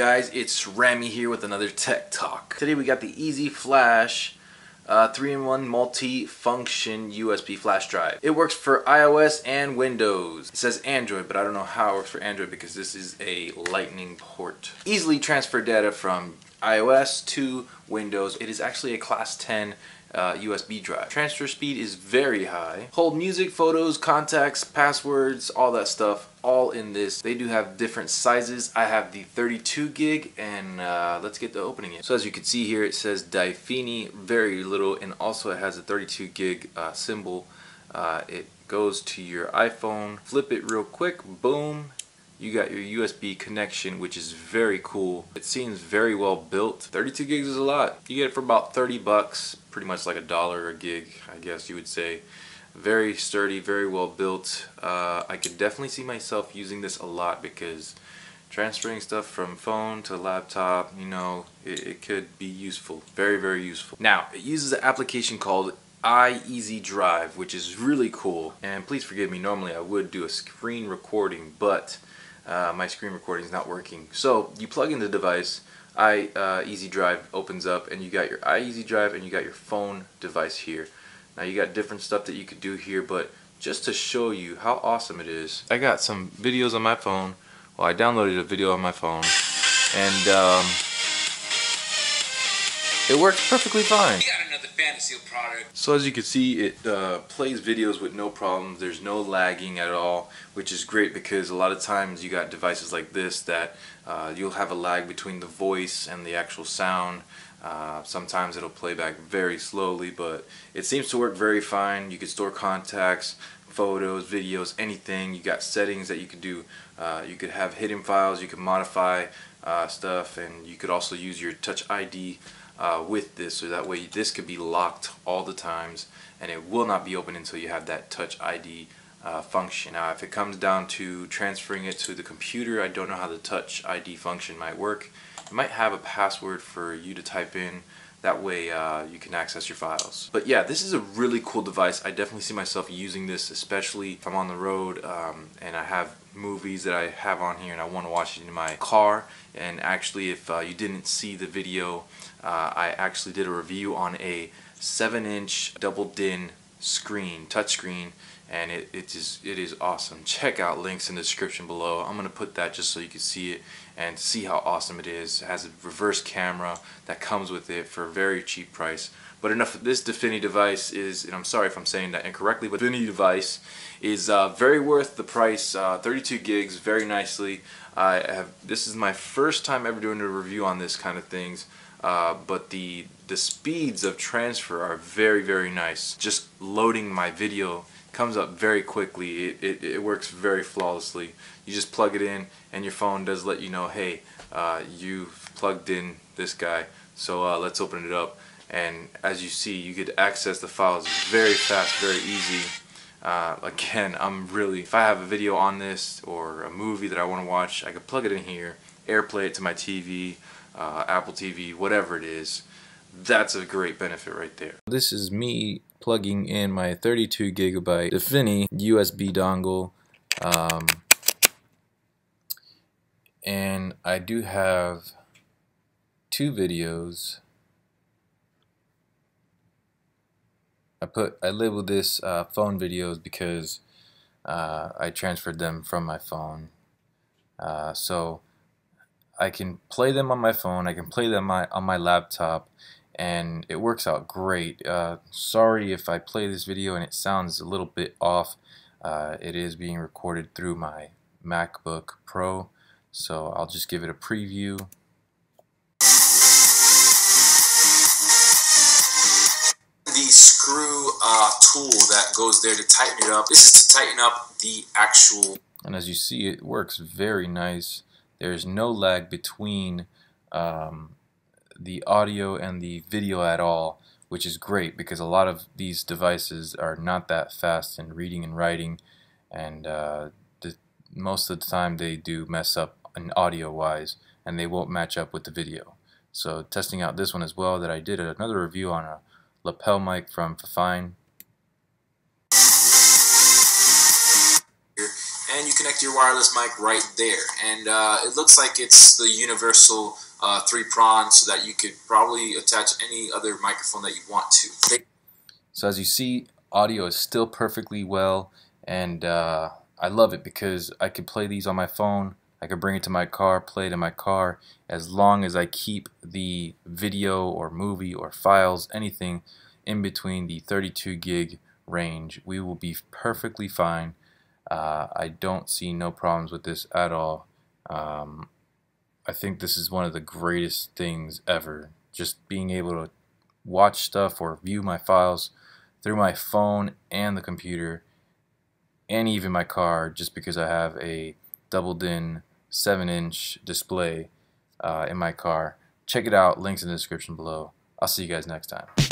guys? It's Rammy here with another Tech Talk. Today we got the Easy Flash uh, 3-in-1 multi-function USB flash drive. It works for iOS and Windows. It says Android, but I don't know how it works for Android because this is a lightning port. Easily transfer data from iOS to Windows. It is actually a class 10 uh, USB drive. Transfer speed is very high. Hold music, photos, contacts, passwords, all that stuff all in this. They do have different sizes. I have the 32 gig and uh, let's get the opening it. So as you can see here it says Difini very little and also it has a 32 gig uh, symbol. Uh, it goes to your iPhone. Flip it real quick. Boom you got your USB connection which is very cool. It seems very well built. 32 gigs is a lot. You get it for about 30 bucks pretty much like a dollar a gig I guess you would say. Very sturdy very well built. Uh, I could definitely see myself using this a lot because transferring stuff from phone to laptop you know it, it could be useful very very useful. Now it uses an application called iEasy Drive which is really cool. And please forgive me normally I would do a screen recording but uh, my screen recording is not working. So you plug in the device, i uh, Easy Drive opens up, and you got your iEasy Drive and you got your phone device here. Now you got different stuff that you could do here, but just to show you how awesome it is, I got some videos on my phone. Well, I downloaded a video on my phone, and um, it works perfectly fine product. So as you can see, it uh, plays videos with no problems. There's no lagging at all, which is great because a lot of times you got devices like this that uh, you'll have a lag between the voice and the actual sound. Uh, sometimes it'll play back very slowly, but it seems to work very fine. You can store contacts, photos, videos, anything. You got settings that you could do. Uh, you could have hidden files, you can modify uh, stuff, and you could also use your Touch ID uh, with this so that way this could be locked all the times and it will not be open until you have that touch ID uh, function. Now if it comes down to transferring it to the computer I don't know how the touch ID function might work. It might have a password for you to type in that way uh, you can access your files. But yeah, this is a really cool device. I definitely see myself using this, especially if I'm on the road um, and I have movies that I have on here and I want to watch it in my car. And actually, if uh, you didn't see the video, uh, I actually did a review on a 7-inch double din screen, touchscreen, and it, it is it is awesome. Check out links in the description below. I'm gonna put that just so you can see it and see how awesome it is. It has a reverse camera that comes with it for a very cheap price. But enough this Difini device is, and I'm sorry if I'm saying that incorrectly, but Difini device is uh, very worth the price. Uh, 32 gigs, very nicely. I have. This is my first time ever doing a review on this kind of things. Uh, but the the speeds of transfer are very very nice. Just loading my video comes up very quickly. It, it, it, works very flawlessly. You just plug it in and your phone does let you know, hey, uh, you've plugged in this guy, so uh, let's open it up. And as you see, you get access the files very fast, very easy. Uh, again, I'm really, if I have a video on this or a movie that I want to watch, I can plug it in here, AirPlay it to my TV, uh, Apple TV, whatever it is. That's a great benefit right there. This is me plugging in my 32 gigabyte Difini USB dongle. Um, and I do have two videos. I put I labeled this uh, phone videos because uh, I transferred them from my phone. Uh, so I can play them on my phone, I can play them my, on my laptop, and it works out great. Uh, sorry if I play this video and it sounds a little bit off. Uh, it is being recorded through my MacBook Pro, so I'll just give it a preview. The screw uh, tool that goes there to tighten it up. This is to tighten up the actual. And as you see, it works very nice. There's no lag between um, the audio and the video at all, which is great because a lot of these devices are not that fast in reading and writing, and uh, the, most of the time they do mess up in audio-wise, and they won't match up with the video. So testing out this one as well, that I did another review on a lapel mic from Fifine and you connect your wireless mic right there. And uh, it looks like it's the universal uh, three prongs so that you could probably attach any other microphone that you want to. So as you see, audio is still perfectly well, and uh, I love it because I could play these on my phone. I could bring it to my car, play it in my car, as long as I keep the video or movie or files, anything in between the 32 gig range. We will be perfectly fine. Uh, I don't see no problems with this at all. Um, I think this is one of the greatest things ever. Just being able to watch stuff or view my files through my phone and the computer and even my car just because I have a double din 7 inch display uh, in my car. Check it out, links in the description below. I'll see you guys next time.